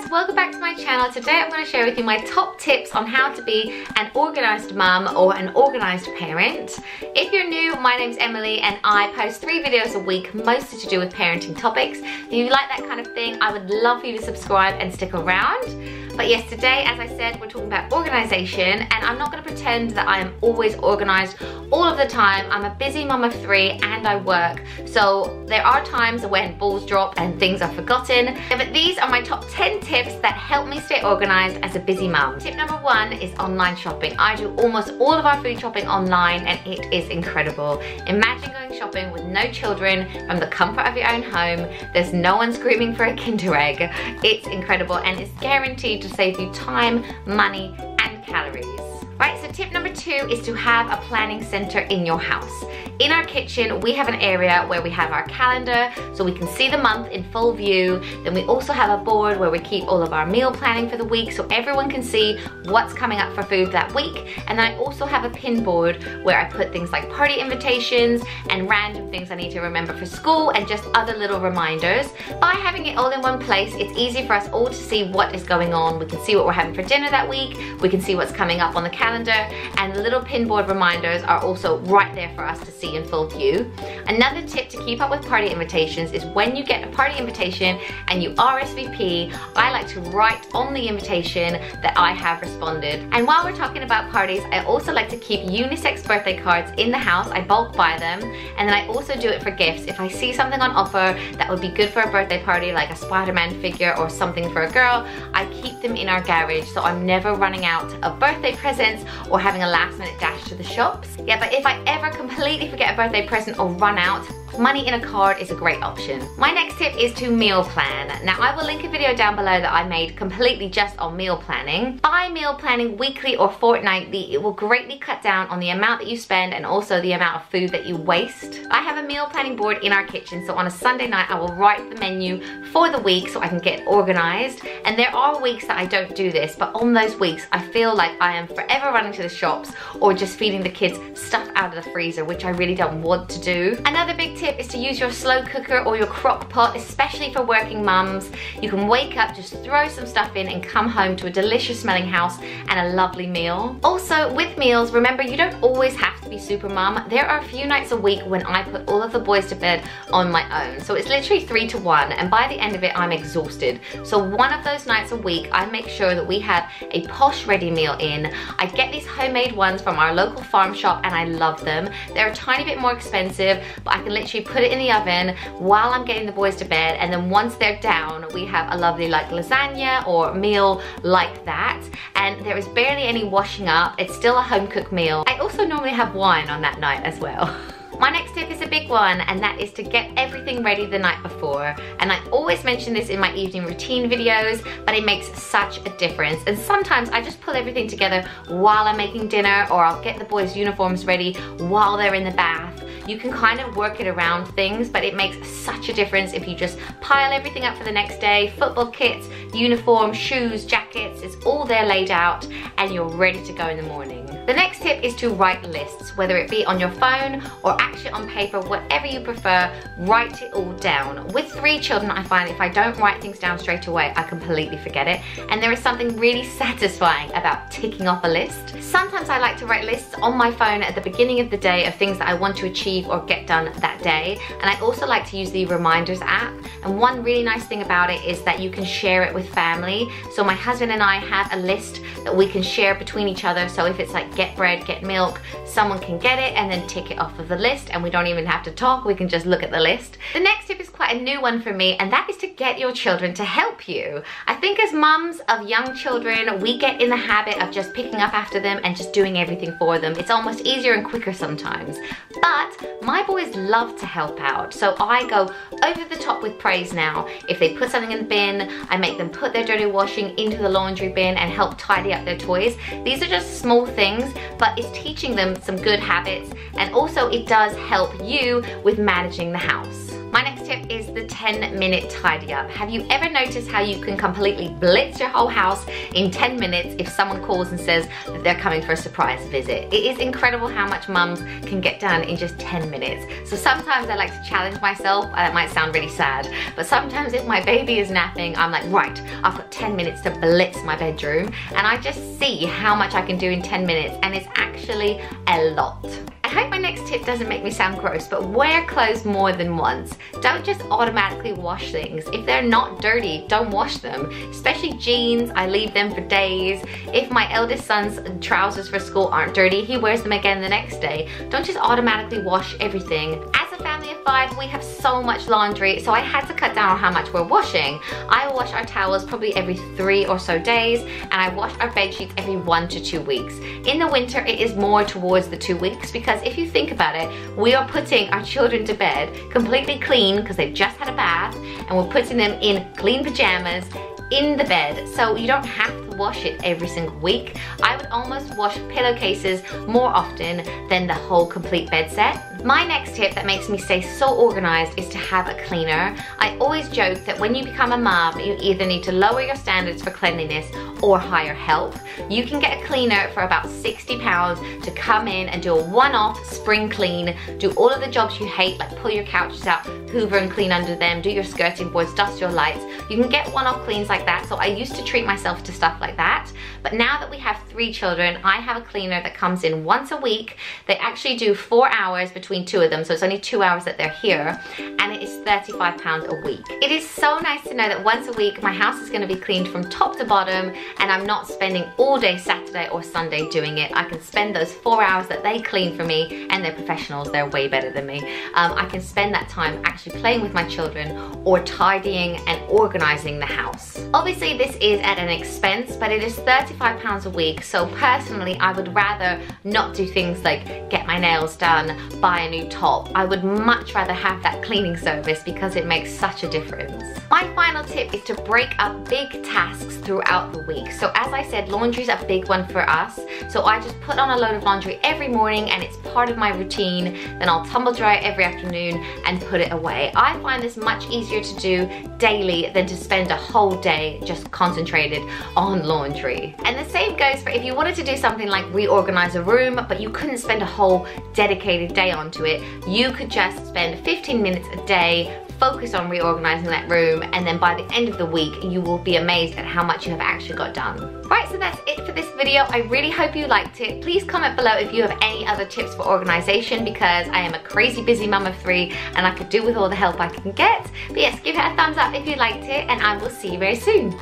guys, welcome back to my channel. Today I'm going to share with you my top tips on how to be an organized mum or an organized parent. If you're new, my name's Emily and I post three videos a week, mostly to do with parenting topics. If you like that kind of thing, I would love for you to subscribe and stick around. But yes, today, as I said, we're talking about organization and I'm not gonna pretend that I am always organized all of the time. I'm a busy mom of three and I work. So there are times when balls drop and things are forgotten. But these are my top 10 tips that help me stay organized as a busy mom. Tip number one is online shopping. I do almost all of our food shopping online and it is incredible. Imagine going shopping with no children from the comfort of your own home. There's no one screaming for a kinder egg. It's incredible and it's guaranteed to save you time, money, and calories. Right, so tip number two is to have a planning center in your house. In our kitchen, we have an area where we have our calendar so we can see the month in full view. Then we also have a board where we keep all of our meal planning for the week so everyone can see what's coming up for food that week. And then I also have a pin board where I put things like party invitations and random things I need to remember for school and just other little reminders. By having it all in one place, it's easy for us all to see what is going on. We can see what we're having for dinner that week. We can see what's coming up on the calendar calendar and little pinboard reminders are also right there for us to see in full view. Another tip to keep up with party invitations is when you get a party invitation and you RSVP, I like to write on the invitation that I have responded. And while we're talking about parties, I also like to keep unisex birthday cards in the house. I bulk buy them and then I also do it for gifts. If I see something on offer that would be good for a birthday party like a Spider-Man figure or something for a girl, I keep them in our garage so I'm never running out of birthday presents or having a last minute dash to the shops. Yeah, but if I ever completely forget a birthday present or run out, money in a card is a great option. My next tip is to meal plan. Now I will link a video down below that I made completely just on meal planning. By meal planning weekly or fortnightly, it will greatly cut down on the amount that you spend and also the amount of food that you waste. I have a meal planning board in our kitchen, so on a Sunday night I will write the menu for the week so I can get organized. And there are weeks that I don't do this, but on those weeks I feel like I am forever running to the shops or just feeding the kids stuff out of the freezer, which I really don't want to do. Another big tip tip is to use your slow cooker or your crock pot, especially for working mums. You can wake up, just throw some stuff in and come home to a delicious smelling house and a lovely meal. Also, with meals, remember you don't always have to be super mum. There are a few nights a week when I put all of the boys to bed on my own. So it's literally three to one and by the end of it, I'm exhausted. So one of those nights a week, I make sure that we have a posh ready meal in. I get these homemade ones from our local farm shop and I love them. They're a tiny bit more expensive, but I can literally put it in the oven while I'm getting the boys to bed and then once they're down we have a lovely like lasagna or meal like that. And there is barely any washing up. It's still a home cooked meal. I also normally have wine on that night as well. My next tip is a big one and that is to get everything ready the night before. And I always mention this in my evening routine videos, but it makes such a difference. And sometimes I just pull everything together while I'm making dinner or I'll get the boys' uniforms ready while they're in the bath you can kind of work it around things, but it makes such a difference if you just pile everything up for the next day. Football kits, uniform, shoes, jackets, it's all there laid out and you're ready to go in the morning. The next tip is to write lists, whether it be on your phone or actually on paper, whatever you prefer, write it all down. With three children, I find if I don't write things down straight away, I completely forget it. And there is something really satisfying about ticking off a list. Sometimes I like to write lists on my phone at the beginning of the day of things that I want to achieve or get done that day. And I also like to use the reminders app. And one really nice thing about it is that you can share it with family. So my husband and I have a list that we can share between each other. So if it's like get bread, get milk, someone can get it and then tick it off of the list and we don't even have to talk, we can just look at the list. The next tip is quite a new one for me and that is to get your children to help you. I think as mums of young children, we get in the habit of just picking up after them and just doing everything for them. It's almost easier and quicker sometimes. But my boys love to help out, so I go over the top with praise now. If they put something in the bin, I make them put their dirty washing into the laundry bin and help tidy up their toys. These are just small things, but it's teaching them some good habits and also it does help you with managing the house. My next tip is the 10 minute tidy up. Have you ever noticed how you can completely blitz your whole house in 10 minutes if someone calls and says that they're coming for a surprise visit? It is incredible how much mums can get done in just 10 minutes. So sometimes I like to challenge myself. Uh, that might sound really sad, but sometimes if my baby is napping, I'm like, right, I've got 10 minutes to blitz my bedroom. And I just see how much I can do in 10 minutes and it's actually a lot. I hope my next tip doesn't make me sound gross, but wear clothes more than once. Don't just automatically wash things. If they're not dirty, don't wash them. Especially jeans, I leave them for days. If my eldest son's trousers for school aren't dirty, he wears them again the next day. Don't just automatically wash everything. A family of five, we have so much laundry, so I had to cut down on how much we're washing. I wash our towels probably every three or so days, and I wash our bed sheets every one to two weeks. In the winter, it is more towards the two weeks because if you think about it, we are putting our children to bed completely clean because they've just had a bath, and we're putting them in clean pajamas in the bed so you don't have to wash it every single week. I would almost wash pillowcases more often than the whole complete bed set. My next tip that makes me stay so organized is to have a cleaner. I always joke that when you become a mom, you either need to lower your standards for cleanliness or hire help. You can get a cleaner for about 60 pounds to come in and do a one-off spring clean, do all of the jobs you hate, like pull your couches out, hoover and clean under them, do your skirting boards, dust your lights. You can get one-off cleans like that, so I used to treat myself to stuff like that. But now that we have three children, I have a cleaner that comes in once a week. They actually do four hours between two of them, so it's only two hours that they're here, and it is 35 pounds a week. It is so nice to know that once a week, my house is gonna be cleaned from top to bottom, and I'm not spending all day Saturday or Sunday doing it. I can spend those four hours that they clean for me, and they're professionals, they're way better than me. Um, I can spend that time actually playing with my children or tidying and organizing the house. Obviously, this is at an expense, but it is 35 pounds a week. So personally, I would rather not do things like get my nails done, buy a new top. I would much rather have that cleaning service because it makes such a difference. My final tip is to break up big tasks throughout the week. So as I said, laundry is a big one for us. So I just put on a load of laundry every morning and it's part of my routine. Then I'll tumble dry it every afternoon and put it away. I find this much easier to do daily than to spend a whole day just concentrated on laundry. And the same goes for if you wanted to do something like reorganize a room, but you couldn't spend a whole dedicated day onto it, you could just spend 15 minutes a day focus on reorganizing that room and then by the end of the week you will be amazed at how much you have actually got done. Right, so that's it for this video. I really hope you liked it. Please comment below if you have any other tips for organization because I am a crazy busy mum of three and I could do with all the help I can get. But yes, give it a thumbs up if you liked it and I will see you very soon.